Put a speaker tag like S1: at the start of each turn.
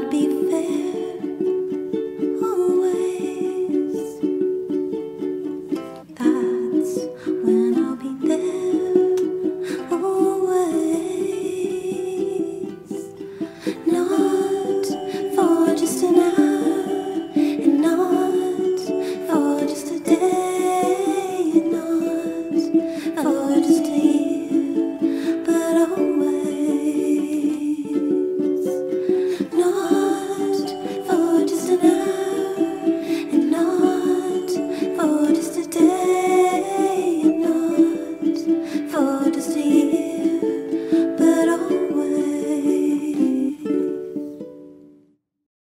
S1: not be